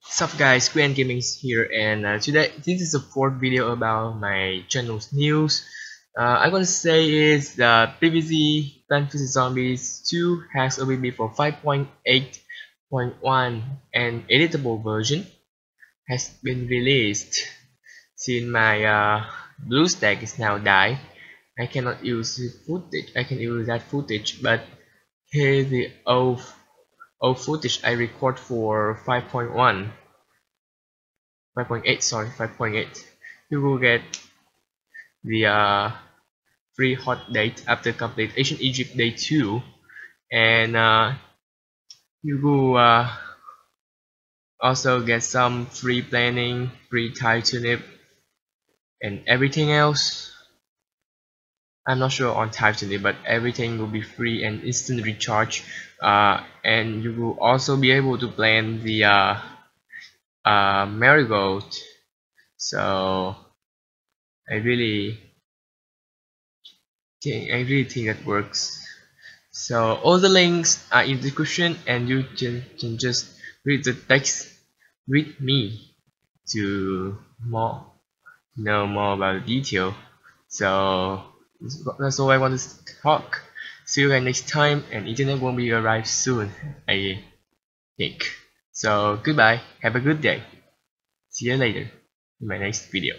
Sup guys, Grand Gaming here and uh, today this is the fourth video about my channel's news. Uh, I'm gonna say is the PvZ Plant vs Zombies 2 has OBB for 5.8.1 and editable version has been released. Since my uh, BlueStack is now died, I cannot use footage. I can use that footage, but here's the old old footage I record for 5.1 5.8 sorry 5.8 you will get the uh, free hot date after complete Ancient Egypt day 2 and uh, you will uh, also get some free planning free Thai turnip and everything else I'm not sure on Thai today but everything will be free and instant recharge uh, and you will also be able to plan the uh, uh, marigold so I really think I really think that works. So all the links are in the description and you can, can just read the text with me to more know more about the detail. So that's all I want to talk see you guys next time and internet won't be arrive soon I think. So goodbye. Have a good day. See you later in my next video